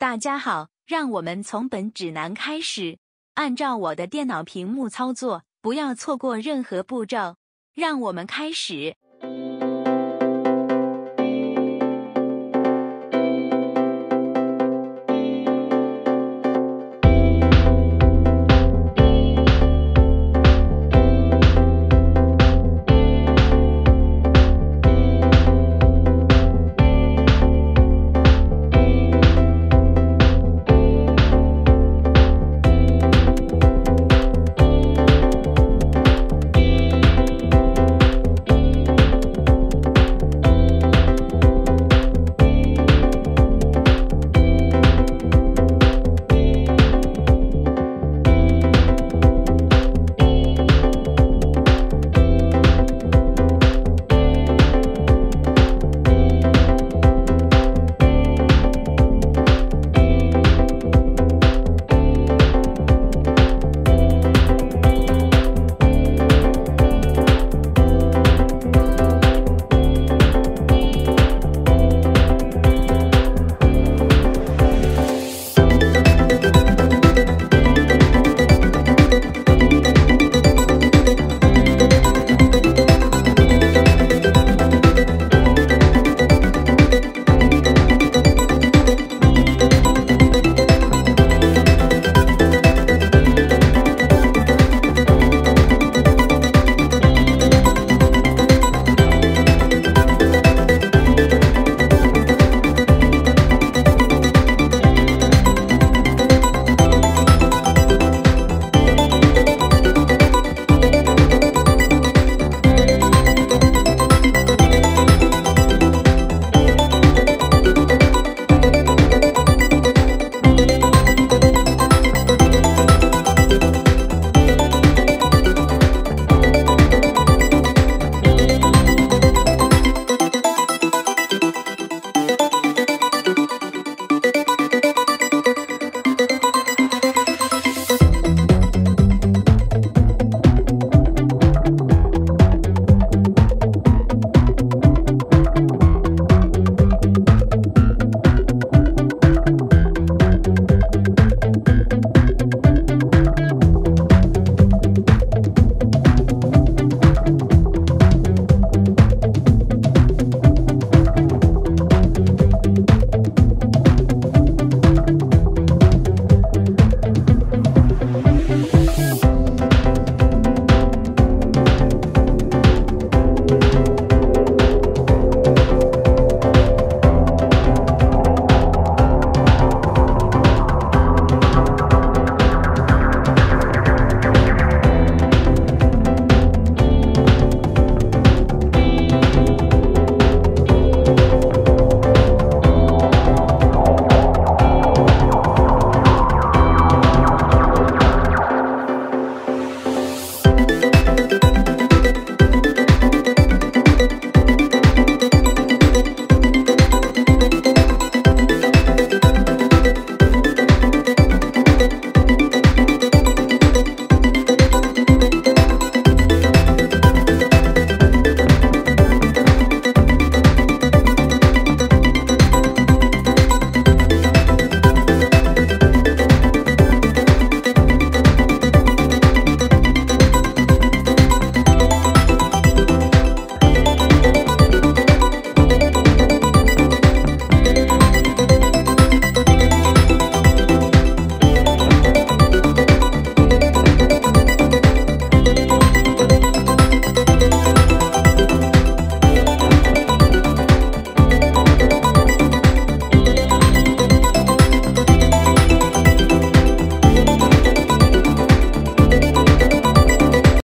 大家好让我们从本指南开始。按照我的电脑屏幕操作不要错过任何步骤。让我们开始。